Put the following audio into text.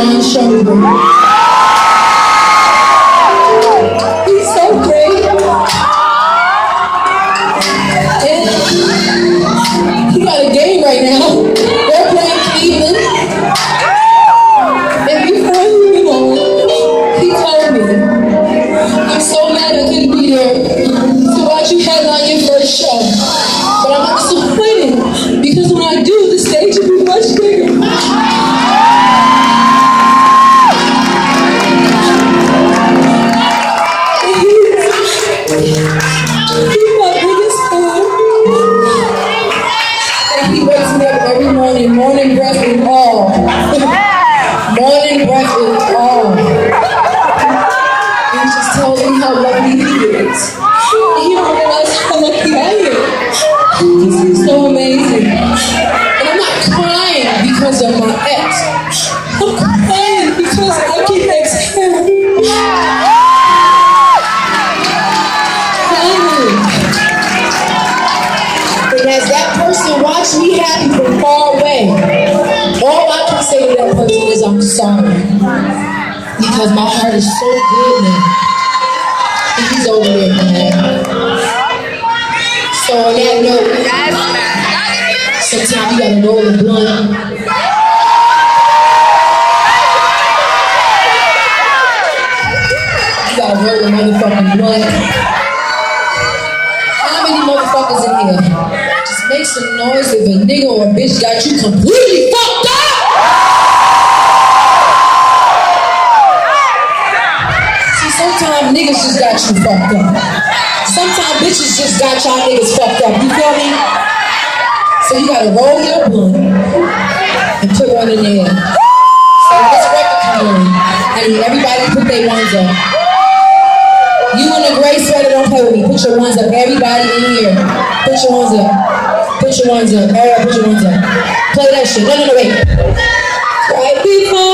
深深的。He's my biggest fan. And he wakes me up every morning, morning breath and all. morning breath and all. And he just tells me how lucky he is. And he don't realize how lucky I am. I'm sorry. Because my heart is so good now. And he's over there mad. So on that note, sometimes you gotta roll the blunt. You gotta roll the motherfucking blunt. How many motherfuckers in here? Just make some noise if a nigga or a bitch got you completely fucked sometimes niggas just got you fucked up. Sometimes bitches just got y'all niggas fucked up. You feel me? So you gotta roll your blunt and put one in there. So this record come on. I need everybody to put their ones up. You in the gray sweater, don't play with me. Put your ones up. Everybody in here. Put your ones up. Put your ones up. Everybody put your ones up. Play that shit. No, no, no, wait. Right before